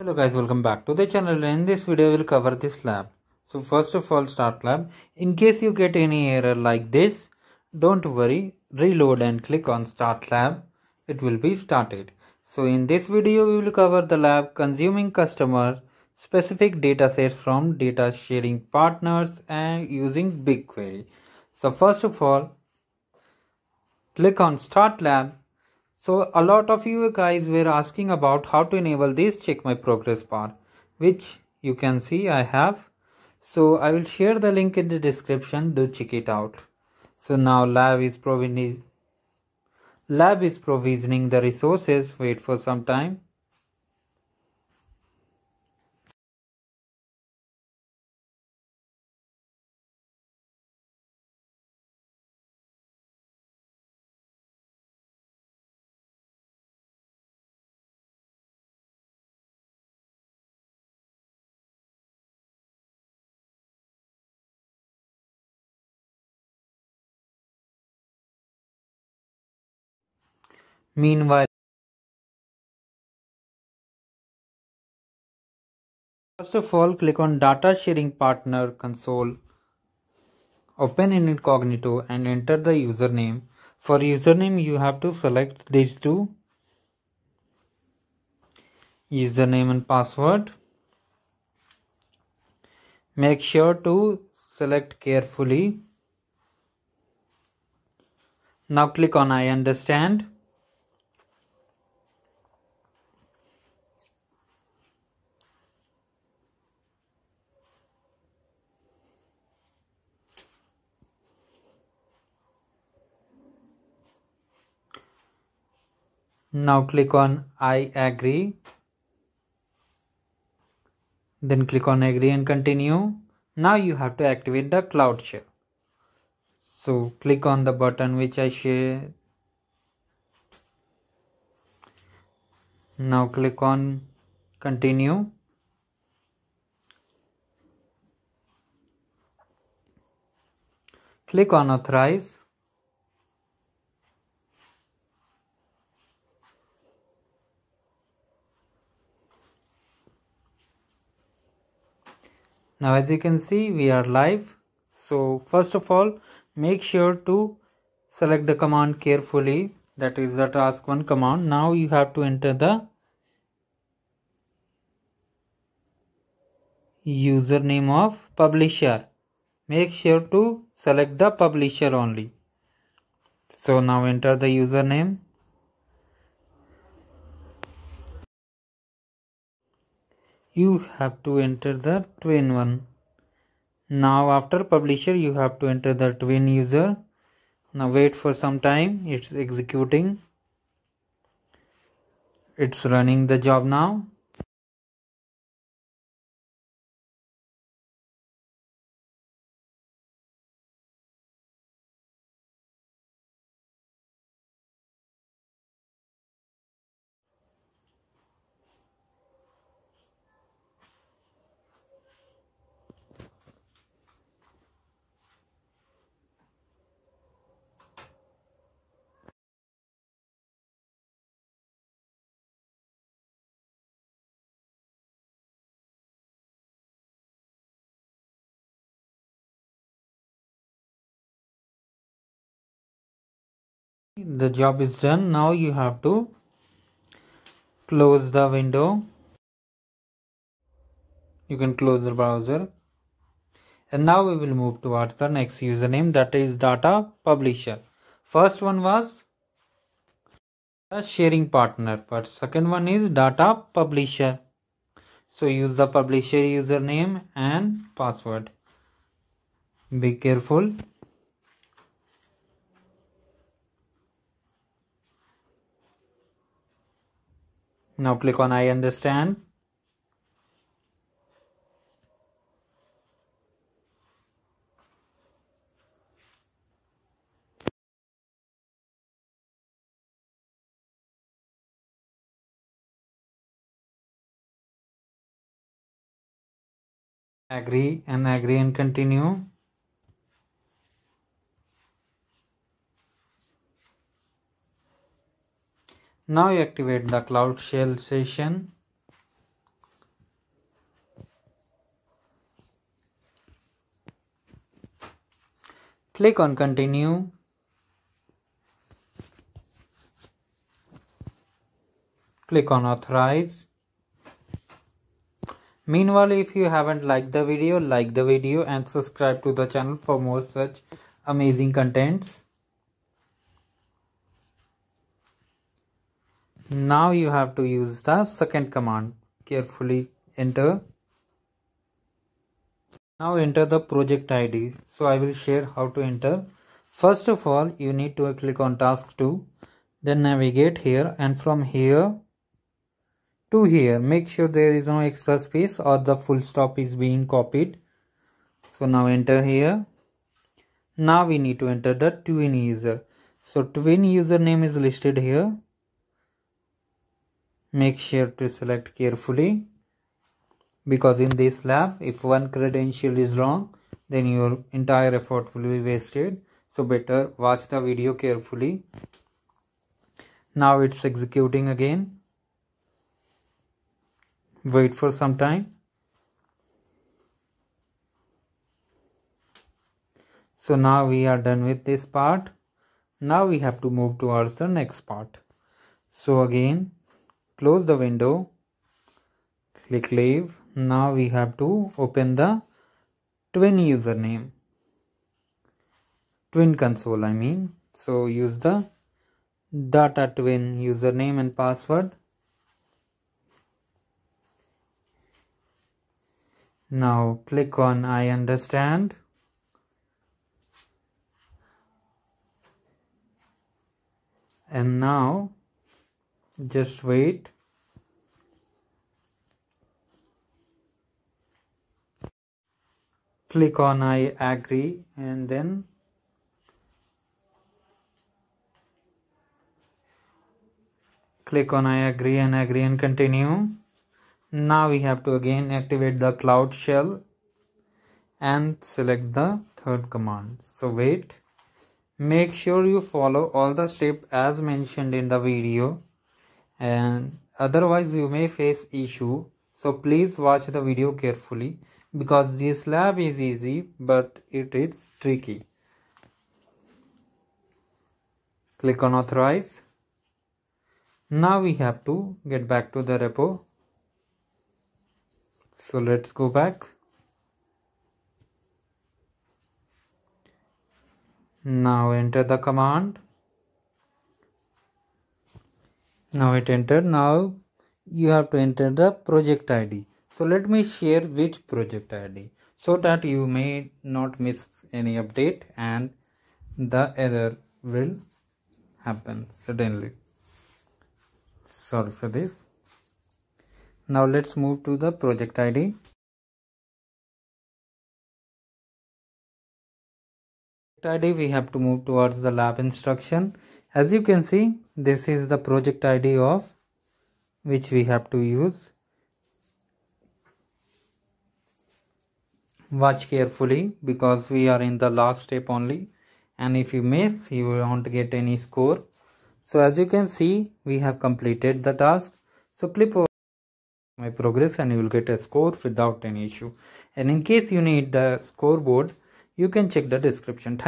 Hello guys, welcome back to the channel. In this video, we'll cover this lab. So first of all, start lab. In case you get any error like this, don't worry, reload and click on start lab. It will be started. So in this video, we will cover the lab consuming customer specific datasets from data sharing partners and using BigQuery. So first of all, click on start lab so a lot of you guys were asking about how to enable this check my progress bar which you can see I have. So I will share the link in the description do check it out. So now lab is provisioning lab is provisioning the resources wait for some time. Meanwhile, first of all, click on Data Sharing Partner console. Open in incognito and enter the username. For username, you have to select these two username and password. Make sure to select carefully. Now click on I understand. Now click on I agree. Then click on agree and continue. Now you have to activate the cloud shell. So click on the button which I share. Now click on continue. Click on authorize. Now as you can see we are live. So first of all make sure to select the command carefully. That is the task one command. Now you have to enter the username of publisher. Make sure to select the publisher only. So now enter the username you have to enter the twin one. Now after publisher you have to enter the twin user. Now wait for some time. It's executing. It's running the job now the job is done now you have to close the window. You can close the browser. And now we will move towards the next username that is data publisher. First one was a sharing partner but second one is data publisher. So use the publisher username and password. Be careful Now click on I understand. Agree and agree and continue. Now activate the Cloud Shell session. Click on continue. Click on authorize. Meanwhile, if you haven't liked the video, like the video and subscribe to the channel for more such amazing contents. Now you have to use the second command. Carefully enter. Now enter the project id so i will share how to enter. First of all you need to click on task 2 then navigate here and from here to here make sure there is no extra space or the full stop is being copied. So now enter here. Now we need to enter the twin user. So twin username is listed here make sure to select carefully because in this lab if one credential is wrong then your entire effort will be wasted. So better watch the video carefully. Now it's executing again. Wait for some time. So now we are done with this part. Now we have to move towards the next part. So again close the window. Click leave. Now we have to open the twin username. Twin console I mean. So use the data twin username and password. Now click on I understand. And now just wait. Click on I agree and then click on I agree and agree and continue. Now we have to again activate the cloud shell and select the third command. So wait. Make sure you follow all the steps as mentioned in the video and otherwise you may face issue. So please watch the video carefully because this lab is easy but it is tricky. Click on authorize. Now we have to get back to the repo. So let's go back. Now enter the command now it entered now you have to enter the project id so let me share which project id so that you may not miss any update and the error will happen suddenly. Sorry for this. Now let's move to the project id id we have to move towards the lab instruction as you can see this is the project id of which we have to use. Watch carefully because we are in the last step only. And if you miss you won't get any score. So as you can see we have completed the task. So clip over my progress and you will get a score without any issue. And in case you need the scoreboard you can check the description